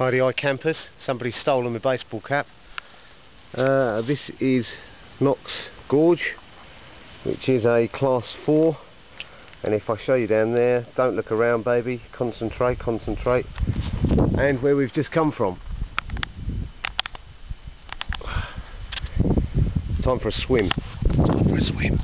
Heidi campus, Somebody's stolen my baseball cap. Uh, this is Knox Gorge, which is a class 4. And if I show you down there, don't look around baby, concentrate, concentrate. And where we've just come from. Time for a swim. Time for a swim.